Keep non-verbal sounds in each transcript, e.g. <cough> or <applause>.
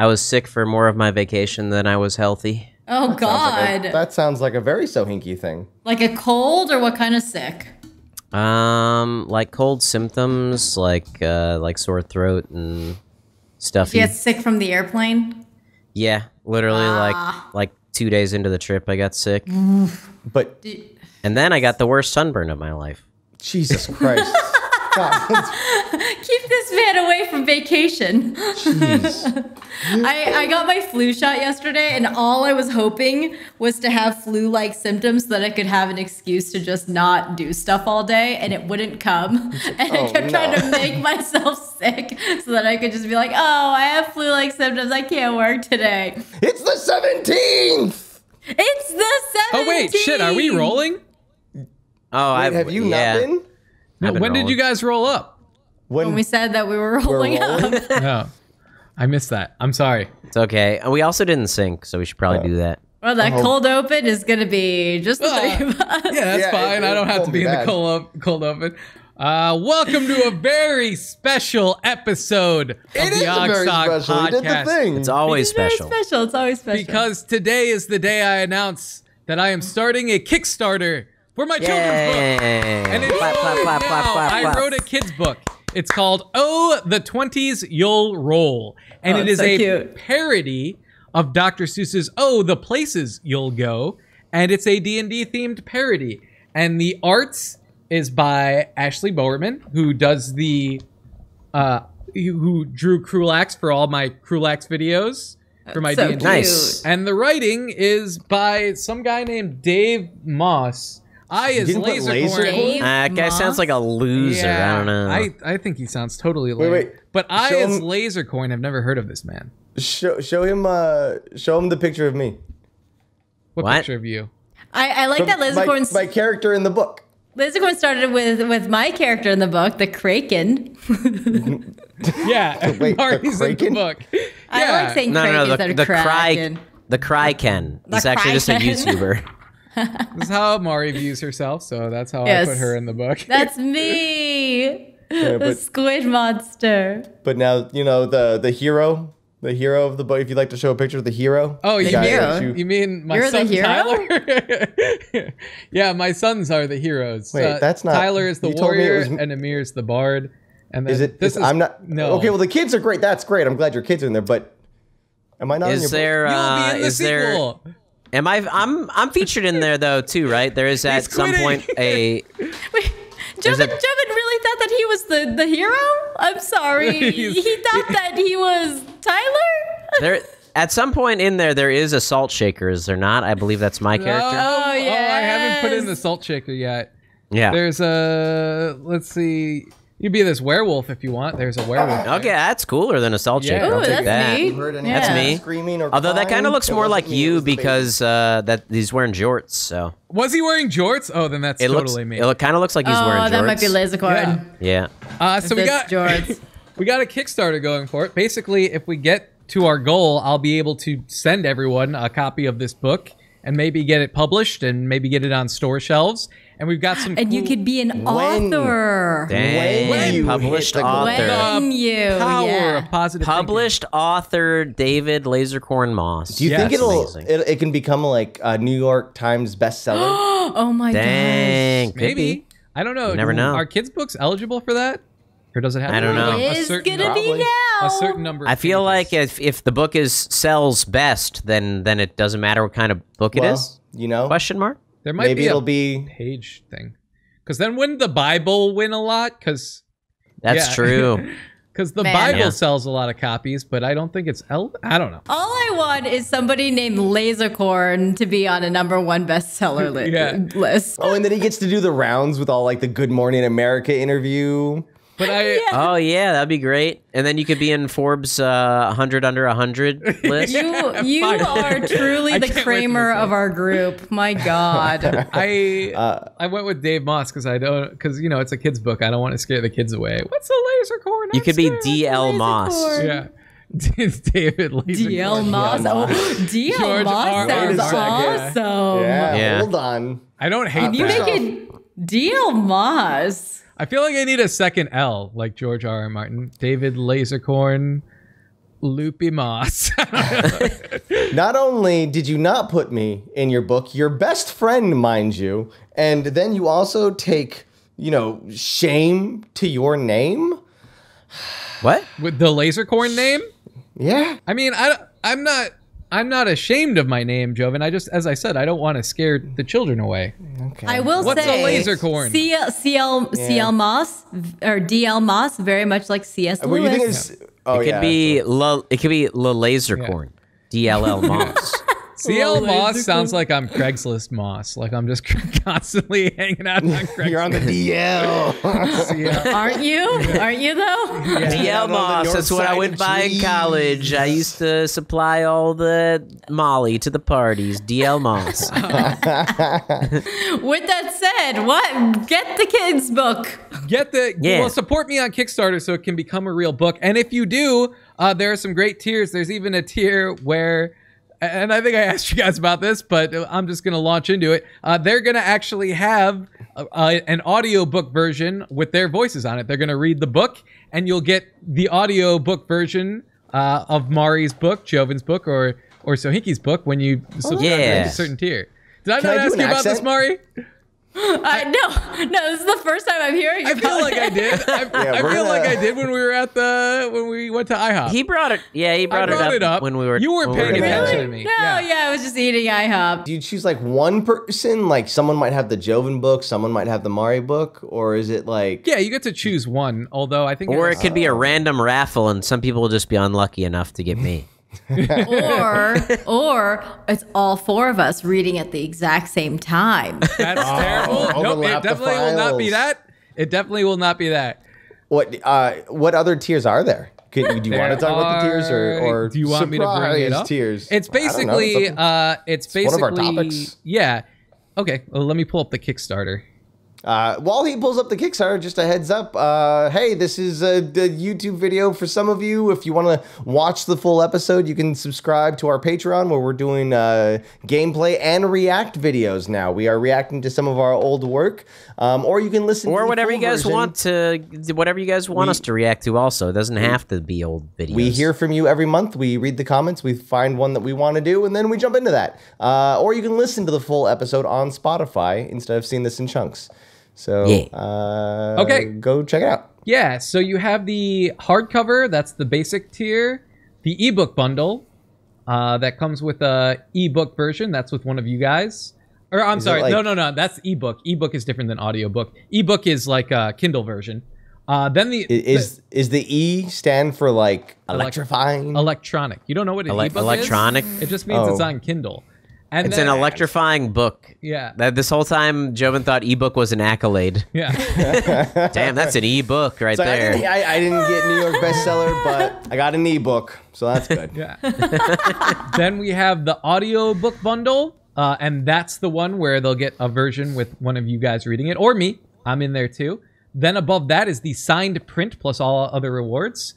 I was sick for more of my vacation than I was healthy. Oh Sounds like God! a- that sounds like a very Sohinki thing. like a cold or what kind of sick? Um, like cold symptoms, like uh, like sore throat and stuff. You stuffy. get sick from the airplane? Yeah, literally Ah. like like two days into the trip, I got sick, But and then I got the worst sunburn of my life. Jesus Christ. <laughs> God, <laughs> Keep this man away from vacation. <laughs> I, I got my flu shot yesterday, and all I was hoping was to have flu like symptoms so that I could have an excuse to just not do stuff all day, and it wouldn't come. <laughs> And I Oh, kept trying to make myself sick so that I could just be like, oh, I have flu like symptoms. I can't work today. It's the 17th! It's the 17th. Oh wait, shit, are we rolling? Oh, Wait, I've, you yeah. not been? No, I've been when did you guys roll up? When, When we said that we were <laughs> rolling, rolling? up. <laughs> No. I missed that. I'm sorry. It's okay. And We also didn't sync, so we should probably Oh. do that. Well, that Oh. cold open is going to be just the three of us. Yeah, that's Yeah, fine. it- I don't have to be be in the cold, op- cold open. Uh, welcome to a very special episode of It the is a very OGSoG special. He did the podcast. thing. It's always It's very special. special. It's always special. Because today is the day I announce that I am starting a Kickstarter for my children's book. And it's clap, clap, clap, now, clap, clap, I wrote a kid's book. It's called Oh, the 20s You'll Roll. And Oh, it's so a cute. parody of Dr. Seuss's Oh, the Places You'll Go. And it's a D&D themed parody. And the arts is by Ashley Bowerman, who does the uh who drew Krulax for all my Krulax videos for my so D&D. Nice. And the writing is by some guy named Dave Moss. I is didn't put laser, laser corn. Dave Uh, that guy Moss? sounds like a loser. I don't know. I, I think he sounds totally lame. wait. But I, Show as him- I've never heard of this man. show, show him uh show him the picture of me. What, What? picture of you? I, I like that my, Lasercorn. my character in the book. Lasercorn started with with my character in the book, the Kraken. <laughs> Yeah, Wait, the <laughs> Marty's in the Kraken? book. I like saying no, Kraken no, no. instead The, of the cry, Kraken. the cry Ken. He's actually just a Kraken. YouTuber. <laughs> This is how Mari views herself, so that's how Yes. I put her in the book. <laughs> That's me, Yeah, the squid monster. but now you know the the hero, the hero of the book. If you'd like to show a picture of the hero. Oh, you guy mean, you, you- mean my You're the son hero? Tyler? <laughs> yeah, my sons are the heroes. Uh, Wait, that's not- Tyler is the you told me it warrior was- and Amir's the bard. And then Is it? This is, I'm not. No. Okay, well the kids are great. That's great. I'm glad your kids are in there. But am I not in your Is book? there? You'll Uh, be in the is there? sequel. Am I? I'm. I'm featured in there though too, right? There is at some point a. <laughs> Wait, There's Joven, a- Joven really thought that he was the, the hero? I'm sorry. <laughs> He thought <laughs> that he was Tyler? There at some point in there, there is a salt shaker. Is there not? I believe that's my Oh, character. Oh, oh, I haven't put in the salt shaker yet. yeah. There's a let's see. You'd be this werewolf if you want. There's a werewolf. there. Okay, that's cooler than a salt Yeah. shaker. Ooh, I'll take that's that. neat. You heard any That's me. screaming or Although that kind of looks more like you was the baby. because uh, that he's wearing jorts. So Was he wearing jorts? Oh, then that's it totally looks. me. It kind of looks like he's oh, wearing jorts. that might be Lasercorn. Yeah. Yeah. Uh, so we got <laughs> Jorts. we got a Kickstarter going for it. Basically, if we get to our goal, I'll be able to send everyone a copy of this book and maybe get it published and maybe get it on store shelves. And we've got some And you could be an When- author. Dang. When you published hit the author. When you, power yeah. of positive thinking. Published author David Lasercorn Moss. Do you Yeah, think it'll it, it can become like a New York Times bestseller? <gasps> Oh my Dang. gosh. could Maybe. I don't know. You never know. Are kids' books eligible for that? Or does it have I don't know. a It is certain gonna be now. a certain number of I feel pages? like if if the book is sells best, then then it doesn't matter what kind of book it well, is. you know, Question mark. there might maybe be it'll be page thing. Because then wouldn't the Bible win a lot? Because That's Yeah. true. <laughs> Because the Man. Bible Yeah. sells a lot of copies, but I don't think it's El- I don't know. All I want is somebody named Lasercorn to be on a number one bestseller li- <laughs> Yeah. list. Oh, and then he gets to do the rounds with all like the Good Morning America interview. But I <laughs> oh yeah, that'd be great. And then you could be in Forbes uh, 100 under 100 <laughs> list. You <laughs> you are truly the can't wait for Kramer of our group. My God. I Uh, I went with Dave Moss because I don't because you know it's a kid's book. I don't want to scare the kids away. What's a laser core? You could be? DL Moss. Lasercorn. Yeah. David Laser DL Moss. Oh, DL George Moss R. sounds Wait a second. awesome. yeah, Yeah. hold on. I don't hate Can you that. make it DL Moss? I feel like I need a second L, like George R. R. Martin. David Lasercorn. Loopy Moss. <laughs> Not only did you not put me in your book, your best friend, mind you, and then you also take, you know, shame to your name. What? With the Lasercorn name? Yeah. I mean, I, I'm not. I'm not ashamed of my name, Joven. I just, as I said, I don't want to scare the children away. Okay. I will What's a laser corn? CL, CL, CL Moss or DL Moss, very much like C.S. Were you thinking? Lewis. it's- Oh it could yeah. be la, it could be La Laser Corn. DLL Moss. <laughs> CL Moss sounds like I'm Craigslist Moss. Like I'm just <laughs> constantly hanging out on Craigslist. <laughs> You're on the DL. <laughs> Yeah. Aren't you? Aren't you though? DL Down on the Moss. That's what I went by in college. I used to supply all the Molly to the parties. DL Moss. With that said, what? Get the kids book. Get the Yeah. well, support me on Kickstarter so it can become a real book. And if you do, uh, there are some great tiers. There's even a tier where, and I think I asked you guys about this, but I'm just gonna launch into it. Uh, they're gonna actually have uh, uh, an audiobook version with their voices on it. They're gonna read the book, and you'll get the audio book version uh, of Mari's book, Joven's book, or or Sohinki's book when you subscribe Yeah. to a certain tier. Did I Can not do ask an you about this, accent? Mari? <laughs> I no, no. This is the first time I'm hearing. I feel like <laughs> I did. I, <laughs> I feel like gonna- I did when we were at the when we went to IHOP. He brought it. Yeah, he brought, brought it up. when we were. You weren't when we were paying together. attention to me. No, Yeah. yeah. I was just eating IHOP. Do you choose like one person? Like someone might have the Joven book, someone might have the Mari book, or is it like? yeah, you get to choose one. Although I think Or it it's- could be a random raffle, and some people will just be unlucky enough to get me. <laughs> or or it's all four of us reading at the exact same time. that's oh, terrible. Nope, it definitely will not be that. It definitely will not be that. What? Uh, what other tiers are there? Do you want to talk about the tiers, or, or do you want me to bring it up? tiers? It's know, basically something- uh, it's one of our topics. yeah. Okay, well, let me pull up the Kickstarter. Uh, while he pulls up the Kickstarter, just a heads up. Uh, hey, this is a, a YouTube video for some of you. If you want to watch the full episode, you can subscribe to our Patreon where we're doing uh, gameplay and react videos now. We are reacting to some of our old work, um, or you can listen to Or whatever full you guys version. want to, whatever you guys want We- us to react to. Also, it doesn't have to be old videos. We hear from you every month. We read the comments. We find one that we want to do, and then we jump into that. Uh, or you can listen to the full episode on Spotify instead of seeing this in chunks. So, Yeah. uh, Okay. go check it out. Yeah, so you have the hardcover, that's the basic tier, the ebook bundle, uh, that comes with a ebook version, that's with one of you guys. Or I'm Is sorry, like- no, no, no, that's ebook. Ebook is different than audiobook. Ebook is like a Kindle version. Uh, then the I- Is is the E stand for like electrifying? electronic. You don't know what an Ele- ebook electronic? is? It just means it's Oh. on Kindle. And It's then, an electrifying book. Yeah. That this whole time, Joven thought ebook was an accolade. yeah. <laughs> Damn, that's an ebook right So I there. didn't, I, I didn't get New York bestseller, <laughs> but I got an ebook, so that's good. Yeah. <laughs> then we have the audio book bundle, uh, and that's the one where they'll get a version with one of you guys reading it, or me. I'm in there too. Then above that is the signed print plus all other rewards,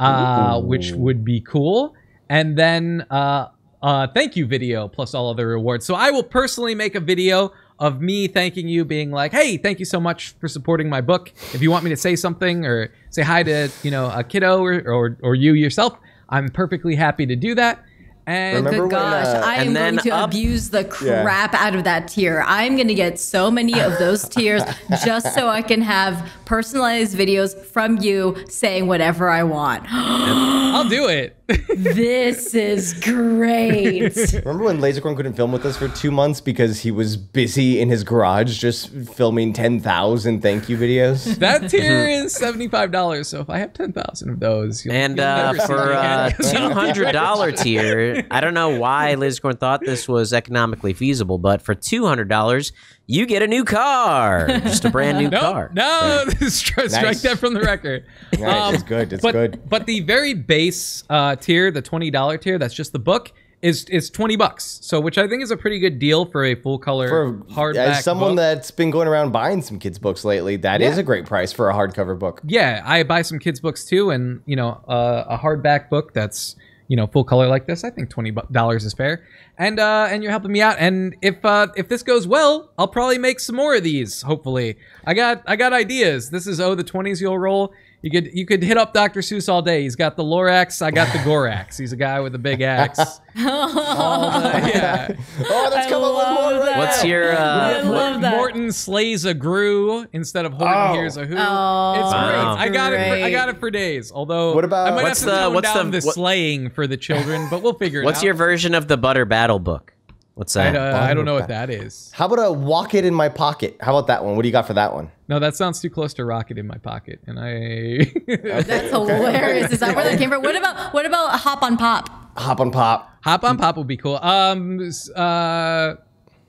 uh, which would be cool. And then uh, uh, thank you video plus all other rewards. So I will personally make a video of me thanking you, being like, "Hey, thank you so much for supporting my book. If you want me to say something or say hi to you know a kiddo or or, or you yourself, I'm perfectly happy to do that." And Remember Good when, gosh, uh, I am and going to up- abuse the Yeah. crap out of that tier. I'm going to get so many of those <laughs> tiers just so I can have personalized videos from you saying whatever I want. I'll do it. This is great. <laughs> Remember when Lasercorn couldn't film with us for two months because he was busy in his garage just filming 10,000 thank you videos? that tier is seventy five dollars. So if I have ten thousand of those, you'll, And you'll uh, never for me uh, again. <laughs> two hundred dollar <laughs> tier, I don't know why Lizcorn thought this was economically feasible, but for two hundred dollars, you get a new car, just a brand new <laughs> no, car. no, <laughs> strike, strike Nice. that from the record. <laughs> Nice, it's good, it's but, good. But the very base uh, tier, the twenty dollar tier, that's just the book, is is twenty bucks. So which I think is a pretty good deal for a full color For hardback. as someone book. that's been going around buying some kids' books lately, that is Yeah. a great price for a hardcover book. yeah, I buy some kids books too, and you know, uh, a hardback book that's you know full color like this, I think twenty dollars is fair. And uh, and you're helping me out. And if uh, if this goes well, I'll probably make some more of these. Hopefully, I got I got ideas. This is oh the twenties you'll roll. You could you could hit up Dr. Seuss all day. He's got the Lorax. I got the Gorax. He's a guy with a big axe. <laughs> All the- yeah. Oh, let's I come with love more. that. What's your I uh, love that. Morton slays a Gru instead of Horton Oh. hears a Who. Oh, it's great. Wow. I got it. For, I got it for days. Although, What about- I might What's have to the- tone what's down the- the, what- slaying for the children, but we'll figure it what's out. What's your version of the Butter Battle book? What's I, that? uh, I don't know what that is. How about a walk it in my pocket? How about that one? What do you got for that one? No, that sounds too close to rocket in my pocket, and I. <laughs> That's hilarious. Is that where that came from? What about what about a hop on pop? Hop on pop. Hop on Pop would be cool. Um, uh,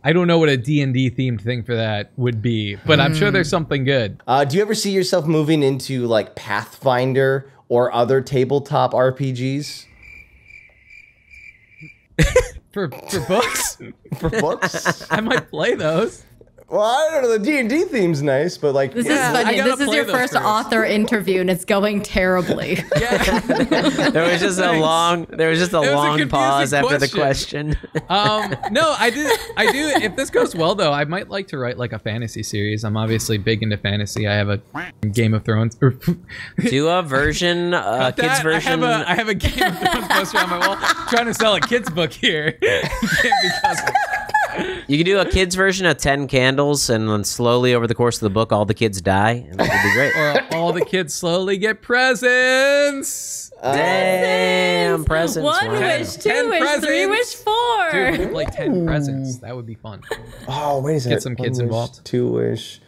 I don't know what a D and D themed thing for that would be, but I'm sure there's something good. Uh, do you ever see yourself moving into like Pathfinder or other tabletop RPGs <laughs> For for books, <laughs> for books? <laughs> I might play those. Well, I don't know. The D and D theme's nice, but like, This Yeah, is I funny. This is your first first. author interview, and it's going terribly. <laughs> Yeah. <laughs> there was just a long there was just a was long confusing pause after the question. question. <laughs> um, no, I do. I do. If this goes well, though, I might like to write like a fantasy series. I'm obviously big into fantasy. I have a Game of Thrones. Do a version, a kids That- version. I have a, I have a Game of Thrones poster on my wall. trying to sell a kids book here. Can't be cousin. you can do a kids version of Ten Candles, and then slowly over the course of the book, all the kids die, and that would be great. <laughs> Or all the kids slowly get presents. Damn presents! One wow. wish, two Ten wish, three presents. wish, four. Dude, we could play ten presents. That would be fun. oh wait a second. Get some kids One wish, involved. Two wish,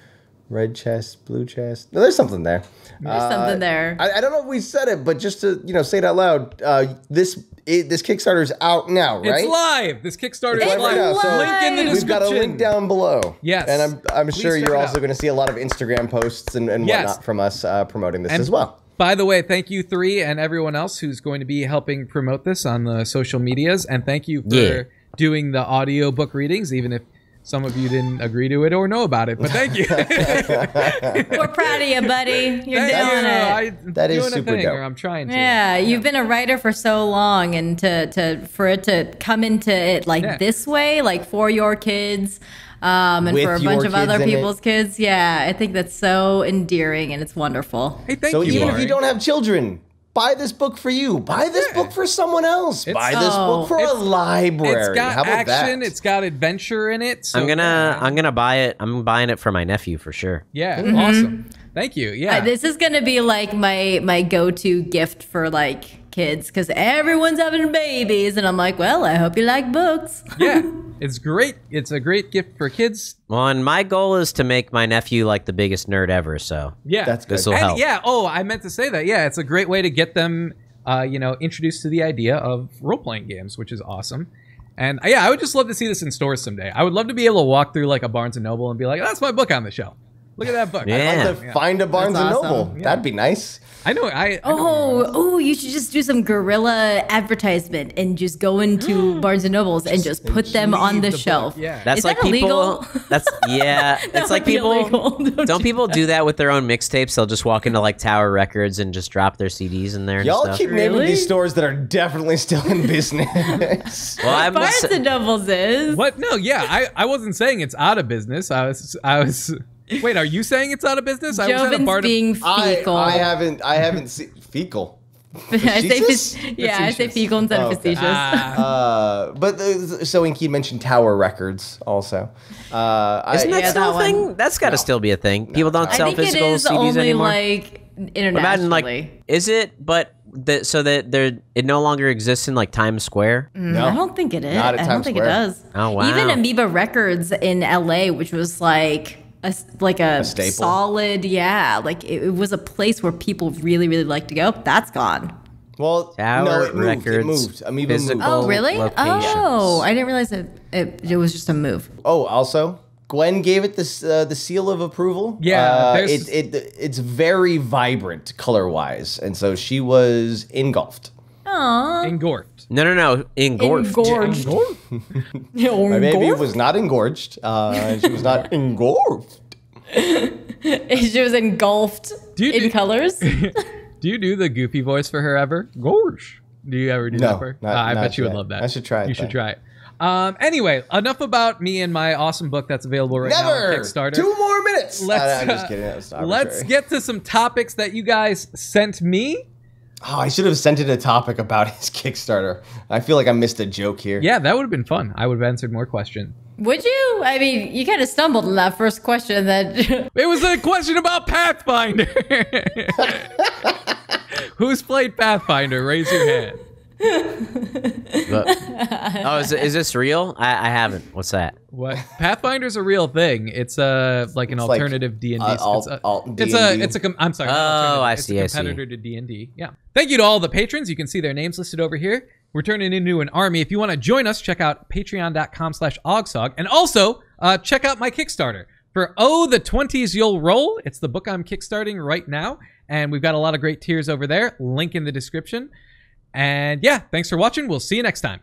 red chest, blue chest. No, there's something there. There's something there. I, I don't know if we said it, but just to you know say it out loud, uh, this it, this Kickstarter's out now, right? It's live. This Kickstarter is It's live. now, so Link in the live. We've got a link down below. Yes. and I'm I'm Please sure you're also going to see a lot of Instagram posts and, and Yes. whatnot from us uh, promoting this And as well. By the way, thank you three and everyone else who's going to be helping promote this on the social medias, and thank you for Yeah. doing the audio book readings, even if some of you didn't agree to it or know about it. But thank you. <laughs> We're proud of you, buddy. You're Thank doing you. it. I, That is doing a super thing, dope. I'm trying to. Yeah, you've been a writer for so long, and to, to for it to come into it like Yeah. this way, like for your kids, um, and With for a bunch of other kids in it. people's kids, yeah, I think that's so endearing and it's wonderful. Hey, thank So you. even if you don't have children, buy this book for you. Buy this book for someone else. It's- buy this Oh. book for a It's- library. it's got How about action. that? It's got adventure in it. So I'm gonna. I'm gonna buy it. I'm buying it for my nephew for sure. Yeah, awesome. Thank you. Yeah. Uh, this is gonna be like my my go to gift for like kids because everyone's having babies, and I'm like, well, I hope you like books. yeah. <laughs> It's great. It's a great gift for kids. Well, and my goal is to make my nephew like the biggest nerd ever. So Yeah, That's good. This'll help. yeah. Oh, I meant to say that. Yeah, it's a great way to get them, uh, you know, introduced to the idea of role playing games, which is awesome. And uh, yeah, I would just love to see this in stores someday. I would love to be able to walk through like a Barnes and Noble and be like, "That's my book on the shelf. Look at that book." Yeah. I'd like to find a Barnes and That's awesome. Noble. That'd be nice. I know. I, I Oh, oh, you should just do some guerrilla advertisement and just go into <gasps> Barnes and Nobles and just put them on leave the, the book, shelf. yeah. that's Is like that illegal? people. That's <laughs> yeah. That it's like people. <laughs> Don't Don't do people do that with their own mixtapes? They'll just walk into like Tower Records and just drop their CDs in there. Y'all stuff. keep naming Really? these stores that are definitely still in business. <laughs> Well, I'm Barnes and Nobles is. What? No, yeah, I, I wasn't saying it's out of business. I was I was. Wait, are you saying it's out of business? I was at a Joven's bar being I, fecal. I haven't I haven't seen fecal. <laughs> I say Facetious? fac- yeah, I say fecal instead Oh, of okay. Ah, Uh, but uh, Sohinki mentioned Tower Records also. Uh, Isn't that Yeah, still that a thing? one. That's got to still be a thing. People don't I sell think it physical is CDs only anymore. like What internationally. in, like, is it? But the, so that there, it no longer exists in like Times Square. no. I don't think it is. Not at I don't think Square. it does. Oh, wow. Even Amoeba Records in LA, which was like a s- like a, staple. solid, yeah, like it, it was a place where people really really like to go. That's gone. Well, Tower no, it moved. Records, It moved. Amoeba physical- moved. Oh, really? locations. Oh, I didn't realize it, it. It was just a move. Oh, also, Gwen gave it this uh, the seal of approval. Yeah, uh, it, it it's very vibrant color wise, and so she was engulfed. Aww. engorged. No, no, no. Engorged. <laughs> Engorged. My baby was not engorged. Uh, she was not <laughs> engorged. <laughs> she was engulfed Do you in do- colors. Do you do the goofy voice for her ever? Gorge. Do you ever do No, that for her? not- Ah, I not bet you would love that. I should try it You should try it. Um, anyway, enough about me and my awesome book that's available right now on Never. Kickstarter. Two more minutes. Let's. let's, I'm just uh, kidding. Let's get to some topics that you guys sent me. Oh, I should have sent it a topic about his <laughs> Kickstarter. I feel like I missed a joke here. Yeah, that would have been fun. I would have answered more questions. Would you? I mean, you kind of stumbled in that first question. That <laughs> It was a question about Pathfinder. <laughs> Who's played Pathfinder? Raise your hand. But- oh, is, it- is this real? I, I haven't. What's that? What Pathfinder's a real thing. It's a like an It's like, alternative D and D. uh, alt- It's a alt it's a D&D. it's a com- I'm sorry. Oh, alternative. I It's see, A I see. competitor to D and D. Yeah. Thank you to all the patrons. You can see their names listed over here. We're turning into an army. If you want to join us, check out Patreon.com/ogsog, and also uh, check out my Kickstarter for Oh the Twenties You'll Roll. It's the book I'm kickstarting right now, and we've got a lot of great tiers over there. Link in the description. And yeah, thanks for watching. We'll see you next time.